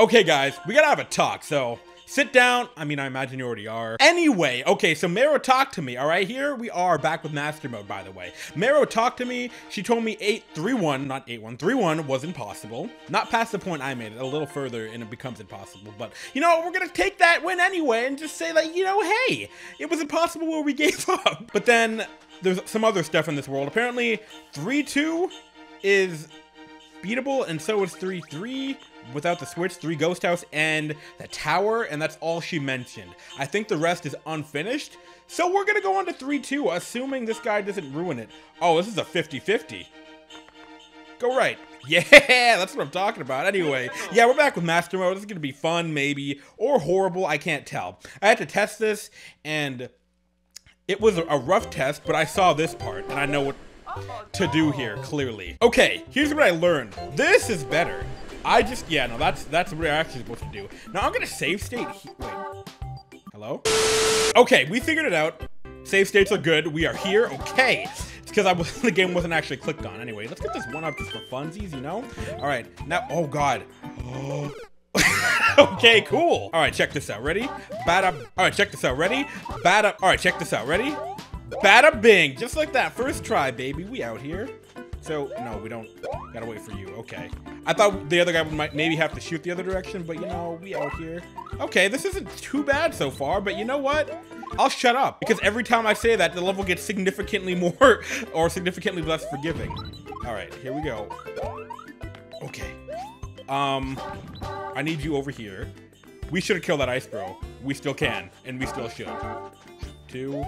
Okay, guys, we gotta have a talk, so sit down. I mean, I imagine you already are. Anyway, okay, so Mayro talked to me, all right? Here we are back with Master Mode, by the way. Mayro talked to me. She told me 831, not 8131, was impossible. Not past the point I made it, a little further, and it becomes impossible. But, you know, we're gonna take that win anyway and just say, like, you know, hey, it was impossible where we gave up. But then there's some other stuff in this world. Apparently, 3-2 is beatable, and so is 3-3 without the switch, three ghost house, and the tower, and that's all she mentioned. I think the rest is unfinished, so we're gonna go on to 3-2, assuming this guy doesn't ruin it. Oh, this is a 50-50. Go right. Yeah, that's what I'm talking about. Anyway, yeah, we're back with Master Mode. This is gonna be fun, maybe, or horrible, I can't tell. I had to test this, and it was a rough test, but I saw this part, and I know what to do here, clearly. Okay, here's what I learned. This is better. I just, yeah, no, that's that's what we're actually supposed to do. Now I'm gonna save state. Wait, hello? Okay, we figured it out. Save states are good. We are here. Okay. It's because I was the game wasn't actually clicked on. Anyway, let's get this one up just for funsies, you know? All right, now, oh god. okay, cool. All right, check this out. Ready? Bada. All right, check this out. Ready? Bada. All right, check this out. Ready? Bada bing. Just like that. First try, baby. We out here. So, no, we don't. Gotta wait for you. Okay. I thought the other guy might maybe have to shoot the other direction, but you know, we out here. Okay, this isn't too bad so far, but you know what? I'll shut up, because every time I say that, the level gets significantly more or significantly less forgiving. All right, here we go. Okay. Um, I need you over here. We should have killed that ice bro. We still can, and we still should. Two,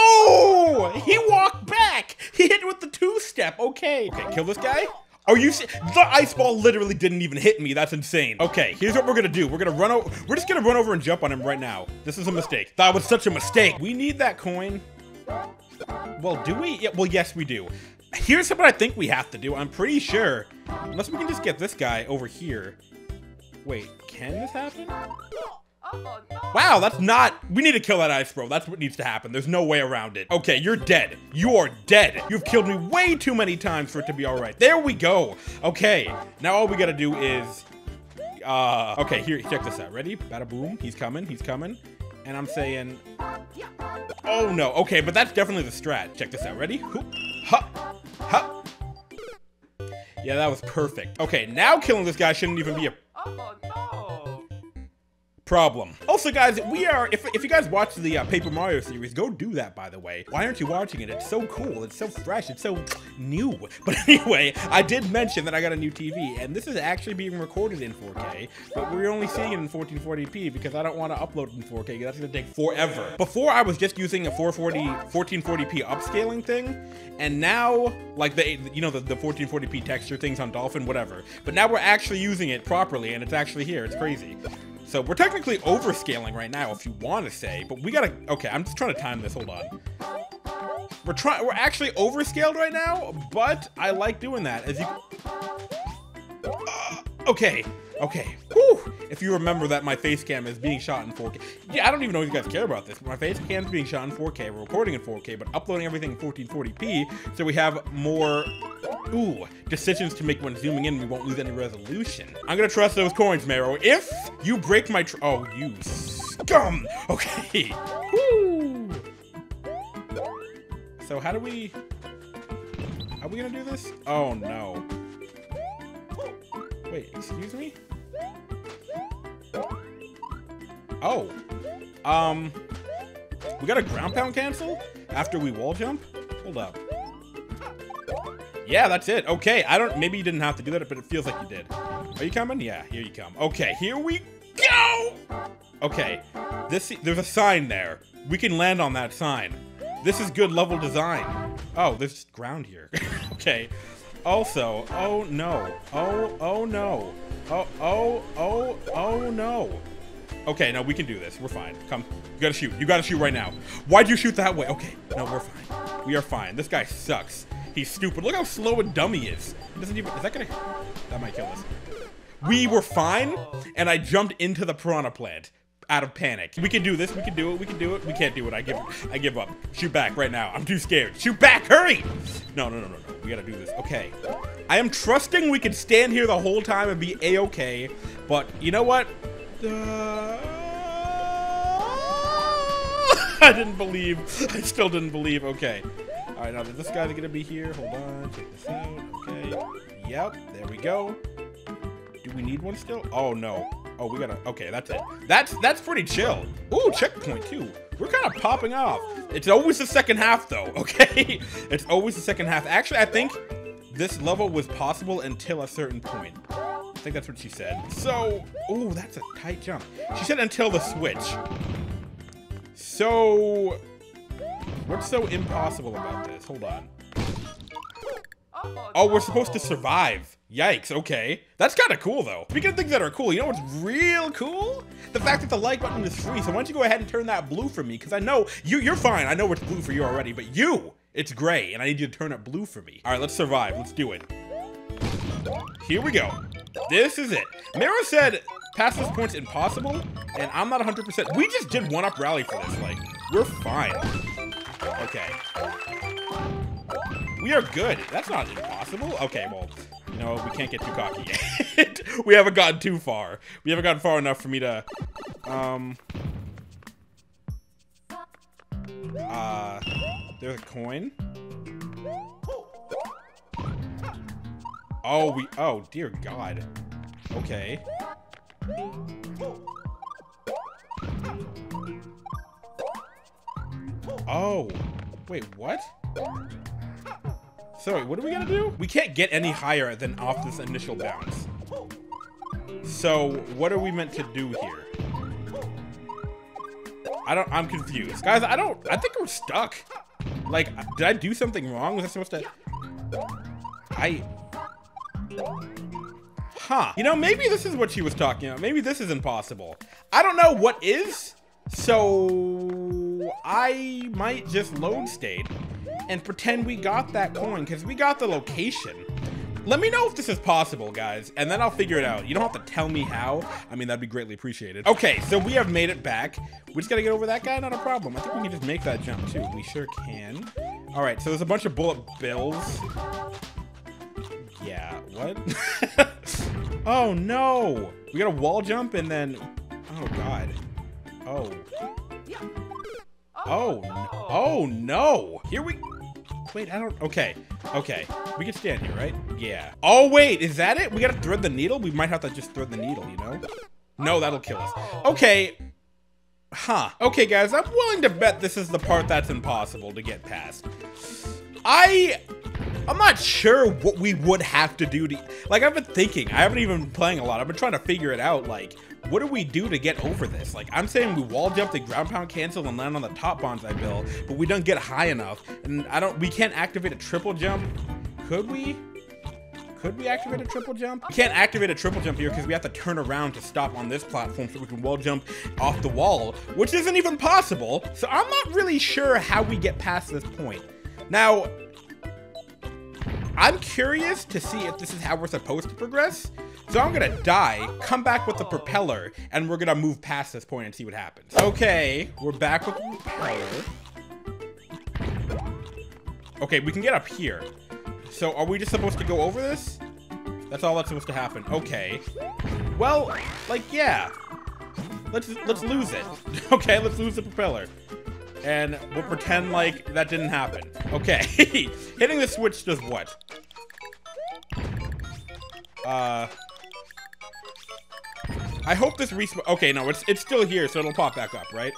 Oh! He walked back! He hit with the two-step. Okay. Okay, kill this guy. Are you The ice ball literally didn't even hit me. That's insane. Okay, here's what we're gonna do. We're gonna run over- We're just gonna run over and jump on him right now. This is a mistake. That was such a mistake. We need that coin. Well, do we? Yeah, well, yes, we do. Here's what I think we have to do. I'm pretty sure. Unless we can just get this guy over here. Wait, can this happen? Wow, that's not- We need to kill that ice bro. That's what needs to happen. There's no way around it. Okay, you're dead. You are dead. You've killed me way too many times for it to be alright. There we go. Okay, now all we gotta do is... Uh, okay, here, check this out. Ready? Bada boom. He's coming. He's coming. And I'm saying... Oh, no. Okay, but that's definitely the strat. Check this out. Ready? Ha. Ha. Yeah, that was perfect. Okay, now killing this guy shouldn't even be a... Problem. Also, guys, we are, if, if you guys watch the uh, Paper Mario series, go do that, by the way. Why aren't you watching it? It's so cool. It's so fresh. It's so new. But anyway, I did mention that I got a new TV, and this is actually being recorded in 4K, but we're only seeing it in 1440p because I don't want to upload in 4K. That's going to take forever. Before, I was just using a 440, 1440p upscaling thing, and now, like the, you know, the, the 1440p texture things on Dolphin, whatever. But now we're actually using it properly, and it's actually here. It's crazy. So we're technically overscaling right now, if you want to say, but we gotta, okay, I'm just trying to time this, hold on. We're trying, we're actually overscaled right now, but I like doing that, as you, uh, okay, Okay, whew. If you remember that my face cam is being shot in 4K. Yeah, I don't even know if you guys care about this. My face cam is being shot in 4K. We're recording in 4K, but uploading everything in 1440p, so we have more, ooh, decisions to make when zooming in. We won't lose any resolution. I'm gonna trust those coins, Mayro. If you break my, oh, you scum. Okay. Woo. So how do we, are we gonna do this? Oh no. Wait, excuse me? Oh. Um. We got a ground pound cancel? After we wall jump? Hold up. Yeah, that's it. Okay, I don't- maybe you didn't have to do that, but it feels like you did. Are you coming? Yeah, here you come. Okay, here we go! Okay, this- there's a sign there. We can land on that sign. This is good level design. Oh, there's ground here. okay. Also, oh no. Oh, oh no. Oh, oh, oh, oh no. Okay, no, we can do this. We're fine. Come. You gotta shoot. You gotta shoot right now. Why'd you shoot that way? Okay. No, we're fine. We are fine. This guy sucks. He's stupid. Look how slow dumb he is. He doesn't even... Is that gonna... That might kill us. We were fine, and I jumped into the piranha plant out of panic. We can do this. We can do it. We can do it. We can't do it. I give I give up. Shoot back right now. I'm too scared. Shoot back. Hurry! No, no, no, no, no. We gotta do this. Okay. I am trusting we can stand here the whole time and be a-okay, but you know what? Uh... I didn't believe. I still didn't believe. Okay. All right, now this guy's gonna be here. Hold on. Check this out. Okay. Yep. There we go. Do we need one still? Oh no. Oh, we gotta. Okay, that's it. That's that's pretty chill. Ooh, checkpoint too. We're kind of popping off. It's always the second half though. Okay. it's always the second half. Actually, I think this level was possible until a certain point. I think that's what she said. So, oh, that's a tight jump. She said until the switch. So, what's so impossible about this? Hold on. Oh, we're supposed to survive. Yikes, okay. That's kind of cool, though. Speaking of things that are cool, you know what's real cool? The fact that the like button is free, so why don't you go ahead and turn that blue for me? Because I know, you, you're fine, I know it's blue for you already, but you, it's gray, and I need you to turn it blue for me. All right, let's survive, let's do it. Here we go. This is it. Mayro said past this point's impossible, and I'm not 100%. We just did one-up rally for this, like, we're fine. Okay. We are good. That's not impossible. Okay, well, you know, we can't get too cocky yet. we haven't gotten too far. We haven't gotten far enough for me to, um... Uh, there's a coin. Oh, we, oh, dear God. Okay. Oh, wait, what? So what are we gonna do? We can't get any higher than off this initial bounce. So what are we meant to do here? I don't, I'm confused. Guys, I don't, I think we're stuck. Like, did I do something wrong? Was I supposed to, I, huh. You know, maybe this is what she was talking about. Maybe this is impossible. I don't know what is, so I might just load state and pretend we got that coin because we got the location. Let me know if this is possible, guys, and then I'll figure it out. You don't have to tell me how. I mean, that'd be greatly appreciated. Okay, so we have made it back. We just gotta get over that guy, not a problem. I think we can just make that jump, too. We sure can. All right, so there's a bunch of bullet bills. Yeah, what? oh, no. We got a wall jump and then... Oh, God. Oh. Oh, oh, oh, no. Here we... Wait, I don't... Okay. Okay. We can stand here, right? Yeah. Oh, wait. Is that it? We gotta thread the needle? We might have to just thread the needle, you know? No, oh, that'll kill us. Okay. Huh. Okay, guys. I'm willing to bet this is the part that's impossible to get past. I... I'm not sure what we would have to do to... Like, I've been thinking. I haven't even been playing a lot. I've been trying to figure it out. Like, what do we do to get over this? Like, I'm saying we wall jump the ground pound cancel and land on the top Banzai Bill, but we don't get high enough. And I don't, we can't activate a triple jump. Could we? Could we activate a triple jump? We can't activate a triple jump here because we have to turn around to stop on this platform so we can wall jump off the wall, which isn't even possible. So I'm not really sure how we get past this point. Now, I'm curious to see if this is how we're supposed to progress. So I'm gonna die, come back with the propeller, and we're gonna move past this point and see what happens. Okay, we're back with the propeller. Okay, we can get up here. So are we just supposed to go over this? That's all that's supposed to happen. Okay. Well, like, yeah. Let's let's lose it. okay, let's lose the propeller. And we'll pretend like that didn't happen. Okay. Hitting the switch does what? Uh... I hope this respawn. Okay, no, it's it's still here, so it'll pop back up, right?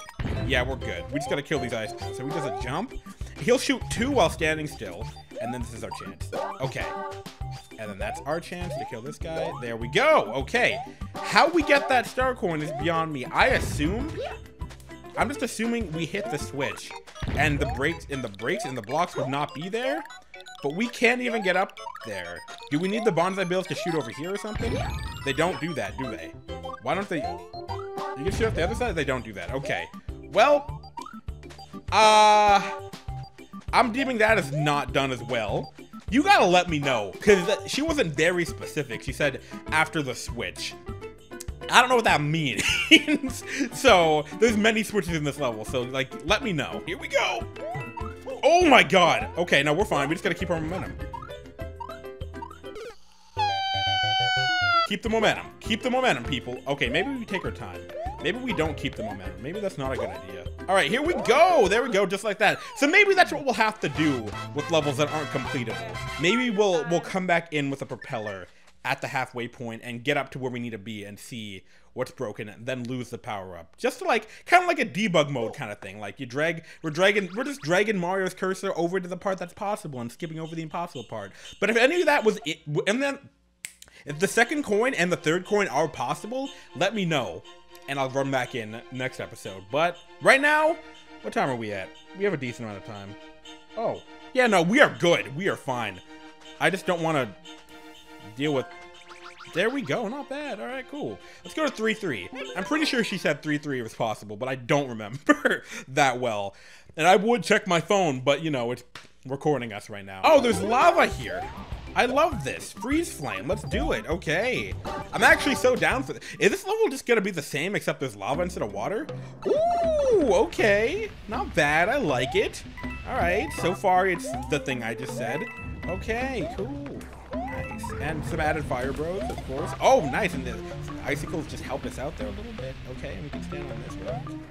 Yeah, we're good. We just gotta kill these guys. So he does a jump. He'll shoot two while standing still, and then this is our chance. Okay. And then that's our chance to kill this guy. There we go. Okay. How we get that star coin is beyond me. I assume. I'm just assuming we hit the switch, and the brakes and the brakes and the blocks would not be there. But we can't even get up there. Do we need the Banzai Bills to shoot over here or something? They don't do that, do they? Why don't they... You can shoot off the other side? They don't do that. Okay. Well... Uh... I'm deeming that as not done as well. You gotta let me know. Because she wasn't very specific. She said after the switch. I don't know what that means. so, there's many switches in this level. So, like, let me know. Here we go oh my god! Okay, no, we're fine. We just gotta keep our momentum. Keep the momentum. Keep the momentum, people. Okay, maybe we take our time. Maybe we don't keep the momentum. Maybe that's not a good idea. All right, here we go. There we go, just like that. So maybe that's what we'll have to do with levels that aren't completable. Maybe we'll we'll come back in with a propeller at the halfway point and get up to where we need to be and see what's broken and then lose the power up. Just to like kind of like a debug mode kind of thing. Like you drag we're dragging we're just dragging Mario's cursor over to the part that's possible and skipping over the impossible part. But if any of that was it and then if the second coin and the third coin are possible, let me know and I'll run back in next episode. But right now, what time are we at? We have a decent amount of time. Oh, yeah, no, we are good. We are fine. I just don't want to deal with... There we go. Not bad. All right, cool. Let's go to 3-3. I'm pretty sure she said 3-3 was possible, but I don't remember that well. And I would check my phone, but, you know, it's recording us right now. Oh, there's lava here. I love this. Freeze flame. Let's do it. Okay. I'm actually so down for this. Is this level just gonna be the same except there's lava instead of water? Ooh, okay. Not bad. I like it. All right. So far, it's the thing I just said. Okay, cool. And some added fire bros, of course. Oh, nice. And the icicles just help us out there a little bit. Okay, and we can stand on this one.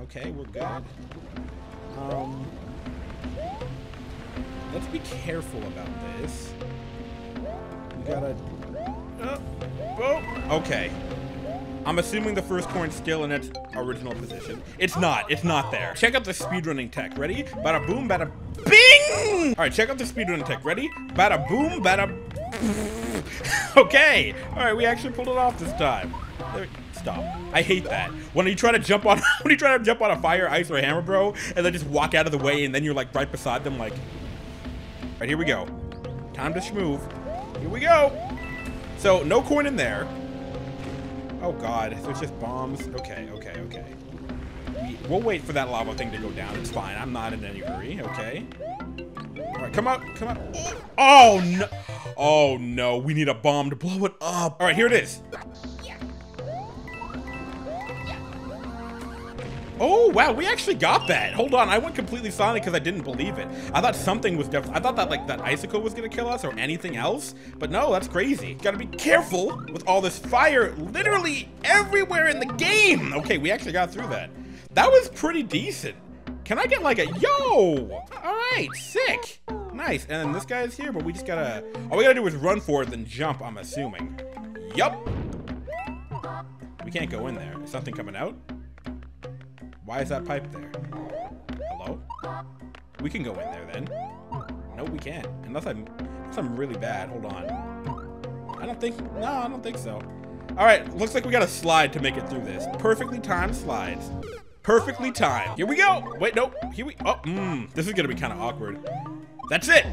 Okay, we're good. Um, let's be careful about this. We gotta... Uh, oh, okay. I'm assuming the first coin's still in its original position. It's not. It's not there. Check out the speedrunning tech. Ready? Bada boom, bada bing! All right, check out the speedrunning tech. Ready? Bada boom, bada... okay. All right, we actually pulled it off this time. Stop. I hate that. When you try to jump on, when you try to jump on a fire, ice, or hammer, bro, and then just walk out of the way, and then you're like right beside them, like. All right, here we go. Time to schmoove. Here we go. So no coin in there. Oh god, it's just bombs. Okay, okay, okay. We, we'll wait for that lava thing to go down. It's fine. I'm not in any hurry. Okay. All right, come out, come out. Oh no! Oh no! We need a bomb to blow it up. All right, here it is. Oh, wow, we actually got that. Hold on, I went completely silent because I didn't believe it. I thought something was definitely, I thought that like that icicle was gonna kill us or anything else, but no, that's crazy. Gotta be careful with all this fire literally everywhere in the game. Okay, we actually got through that. That was pretty decent. Can I get like a, yo, all right, sick. Nice, and then this guy is here, but we just gotta, all we gotta do is run for it, then jump, I'm assuming. Yup. We can't go in there. Is something coming out? Why is that pipe there? Hello? We can go in there then. No, we can't. Unless I'm, unless I'm really bad. Hold on. I don't think, no, I don't think so. All right, looks like we got a slide to make it through this. Perfectly timed slides. Perfectly timed. Here we go. Wait, nope. Here we, oh, mmm. This is gonna be kind of awkward. That's it.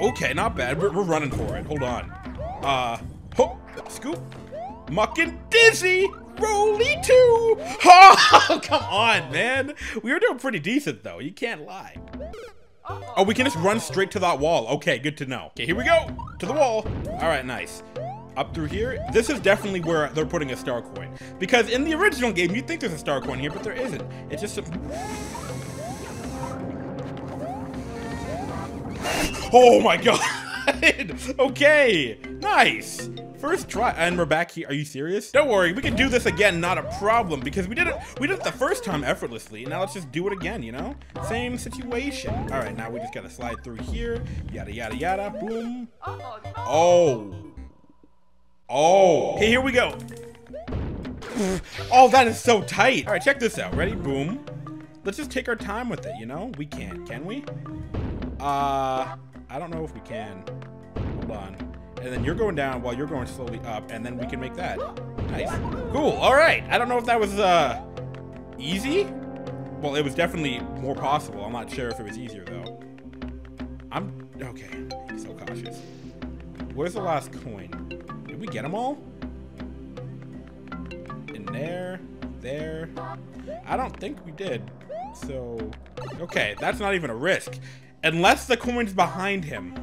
Okay, not bad. We're, we're running for it. Hold on. Uh, hook, scoop, mucking dizzy. Rolly two. Oh, come on, man. We were doing pretty decent, though. You can't lie. Oh, we can just run straight to that wall. Okay, good to know. Okay, here we go. To the wall. All right, nice. Up through here. This is definitely where they're putting a star coin. Because in the original game, you'd think there's a star coin here, but there isn't. It's just a... Oh my god! okay, nice. First try, and we're back here. Are you serious? Don't worry, we can do this again, not a problem, because we did it. We did it the first time effortlessly. Now let's just do it again. You know, same situation. All right, now we just gotta slide through here. Yada yada yada. Boom. Oh. Oh. Okay, here we go. Oh, that is so tight. All right, check this out. Ready? Boom. Let's just take our time with it. You know, we can't. Can we? Uh, I don't know if we can. Hold on and then you're going down while you're going slowly up, and then we can make that. Nice. Cool. All right. I don't know if that was uh, easy. Well, it was definitely more possible. I'm not sure if it was easier, though. I'm... Okay. So cautious. Where's the last coin? Did we get them all? In there. There. I don't think we did. So... Okay, that's not even a risk. Unless the coin's behind him.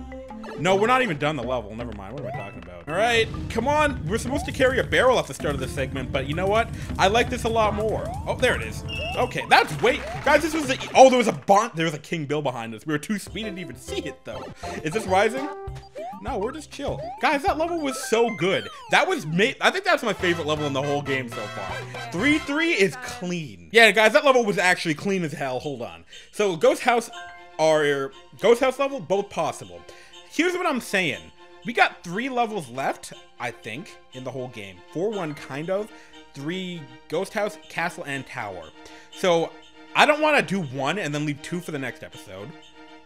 No, we're not even done the level. Never mind. What am I talking about? All right, come on. We're supposed to carry a barrel at the start of the segment, but you know what? I like this a lot more. Oh, there it is. Okay, that's wait, guys. This was the oh, there was a barn. There was a King Bill behind us. We were too speedy to even see it though. Is this rising? No, we're just chill. Guys, that level was so good. That was made, I think that's my favorite level in the whole game so far. 3-3 is clean. Yeah, guys, that level was actually clean as hell. Hold on. So, Ghost House or Ghost House level, both possible. Here's what I'm saying. We got three levels left, I think, in the whole game. 4-1 kind of. Three Ghost House, Castle, and Tower. So, I don't want to do one and then leave two for the next episode.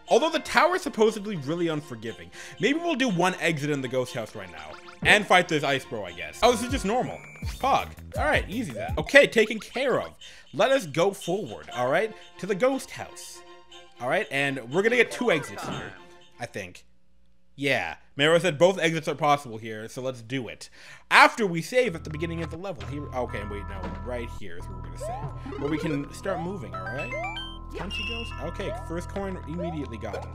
Although the tower is supposedly really unforgiving. Maybe we'll do one exit in the ghost house right now. And fight this ice bro, I guess. Oh, this is just normal. Pog. Alright, easy then. Okay, taken care of. Let us go forward, alright? To the ghost house. Alright, and we're gonna get two exits here, I think. Yeah, Mayro said both exits are possible here, so let's do it. After we save at the beginning of the level. Here, okay, wait, no, right here is where we're gonna save. Where we can start moving, alright? Punchy ghost? Okay, first coin immediately gotten.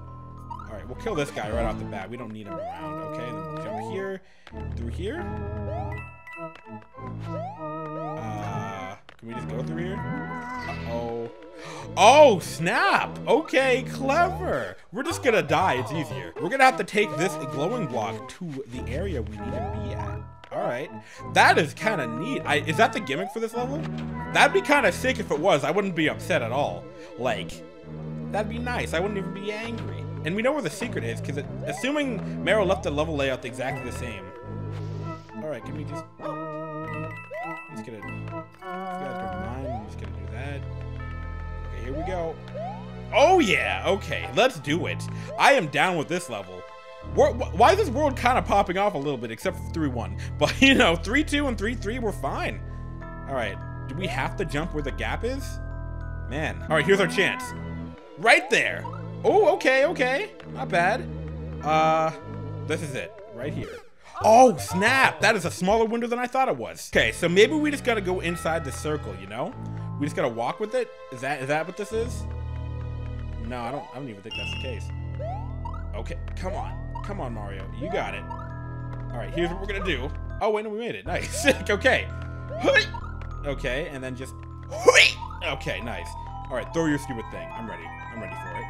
Alright, we'll kill this guy right off the bat. We don't need him around, okay? Then we'll jump here, through here. Uh, can we just go through here? Uh-oh. Oh, Oh, snap! Okay, clever! We're just gonna die, it's easier. We're gonna have to take this glowing block to the area we need to be at. Alright. That is kind of neat. I, is that the gimmick for this level? That'd be kind of sick if it was. I wouldn't be upset at all. Like, that'd be nice. I wouldn't even be angry. And we know where the secret is, because assuming Meryl left the level layout exactly the same. Alright, can we just... Just gonna... You here we go. Oh yeah, okay, let's do it. I am down with this level. Why is this world kind of popping off a little bit, except for 3-1? But, you know, 3-2 and 3-3, we're fine. All right, do we have to jump where the gap is? Man. All right, here's our chance. Right there. Oh, okay, okay. Not bad. Uh, this is it. Right here. Oh, snap! That is a smaller window than I thought it was. Okay, so maybe we just gotta go inside the circle, you know? We just gotta walk with it? Is that is that what this is? No, I don't I don't even think that's the case. Okay, come on. Come on, Mario. You got it. All right, here's what we're gonna do. Oh, wait, no, we made it. Nice. okay. Okay, and then just... Okay, nice. All right, throw your stupid thing. I'm ready. I'm ready for it.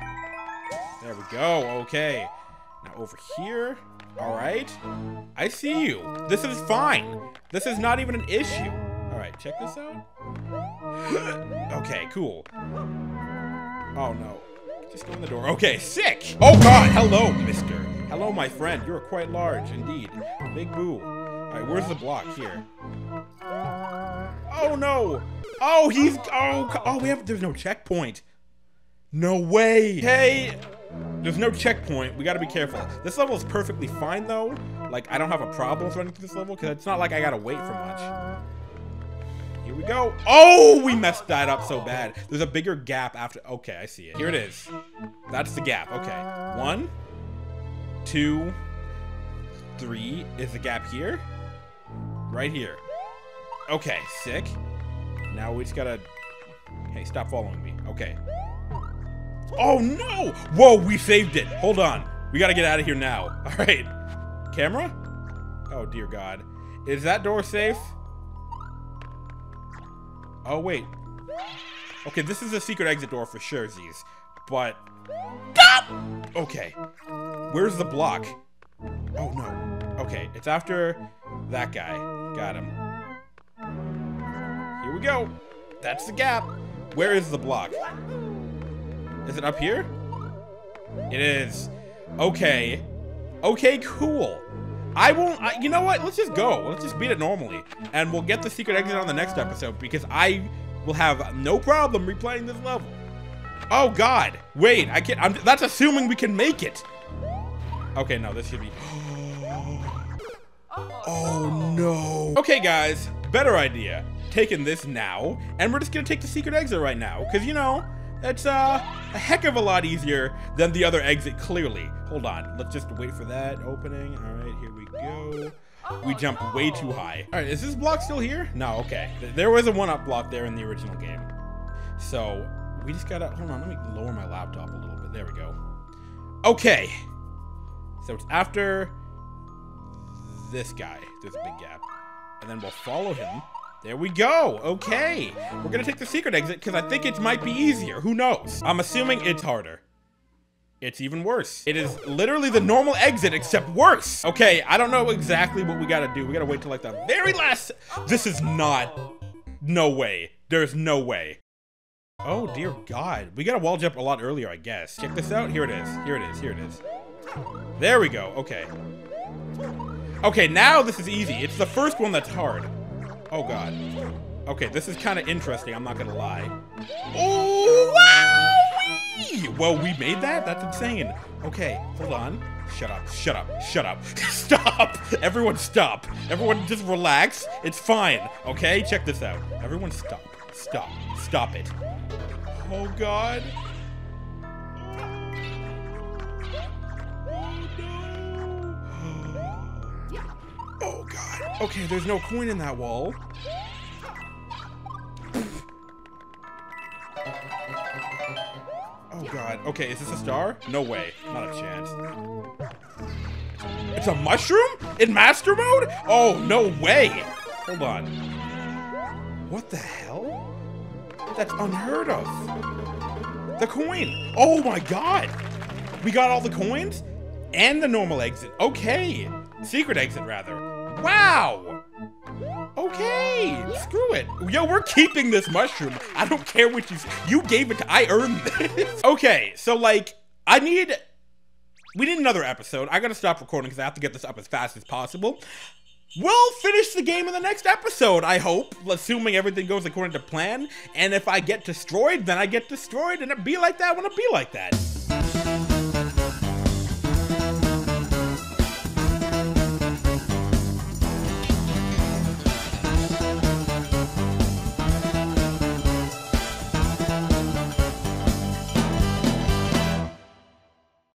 There we go. Okay. Now over here. All right. I see you. This is fine. This is not even an issue. All right, check this out. Okay, cool. Oh, no. Just go in the door. Okay, sick. Oh, God. Hello, mister. Hello, my friend. You are quite large, indeed. Big boo. Alright, where's the block? Here. Oh, no! Oh, he's... Oh, oh, we have... There's no checkpoint. No way! Hey! There's no checkpoint. We gotta be careful. This level is perfectly fine, though. Like, I don't have a problem running through this level, because it's not like I gotta wait for much. Here we go. Oh, we messed that up so bad. There's a bigger gap after... Okay, I see it. Here it is. That's the gap. Okay. One two, three is the gap here. Right here. Okay, sick. Now we just gotta... Hey, stop following me. Okay. Oh, no! Whoa, we saved it. Hold on. We gotta get out of here now. All right. Camera? Oh, dear God. Is that door safe? Oh, wait. Okay, this is a secret exit door for sure, Z's. But... Okay. Where's the block? Oh, no. Okay, it's after that guy. Got him. Here we go. That's the gap. Where is the block? Is it up here? It is. Okay. Okay, cool. I won't, I, you know what? Let's just go. Let's just beat it normally. And we'll get the secret exit on the next episode because I will have no problem replaying this level. Oh, God. Wait, I can't, I'm, that's assuming we can make it. Okay, no, this should be... oh, no. Okay, guys, better idea. Taking this now, and we're just gonna take the secret exit right now, because, you know, that's uh, a heck of a lot easier than the other exit, clearly. Hold on, let's just wait for that opening. All right, here we go. We jump way too high. All right, is this block still here? No, okay. There was a one-up block there in the original game. So, we just gotta, hold on, let me lower my laptop a little bit. There we go. Okay, so it's after this guy. There's a big gap. And then we'll follow him. There we go. Okay. We're gonna take the secret exit because I think it might be easier. Who knows? I'm assuming it's harder. It's even worse. It is literally the normal exit, except worse. Okay, I don't know exactly what we gotta do. We gotta wait till like the very last. This is not. No way. There's no way. Oh, dear God. We gotta wall jump a lot earlier, I guess. Check this out. Here it is. Here it is. Here it is. There we go. Okay. Okay, now this is easy. It's the first one that's hard. Oh, God. Okay, this is kind of interesting. I'm not gonna lie. Oh, wow! Well, we made that? That's insane. Okay, hold on. Shut up, shut up, shut up. stop! Everyone stop. Everyone just relax. It's fine, okay? Check this out. Everyone stop. Stop. Stop it. Oh, God. Okay, there's no coin in that wall. Oh god. Okay, is this a star? No way. Not a chance. It's a mushroom? In master mode? Oh, no way. Hold on. What the hell? That's unheard of. The coin. Oh my god. We got all the coins? And the normal exit. Okay. Secret exit, rather. Wow. Okay, screw it. Yo, we're keeping this mushroom. I don't care what you you gave it to I earned this. okay, so like I need we need another episode. I gotta stop recording because I have to get this up as fast as possible. We'll finish the game in the next episode, I hope, assuming everything goes according to plan. And if I get destroyed, then I get destroyed, and it be like that when it be like that.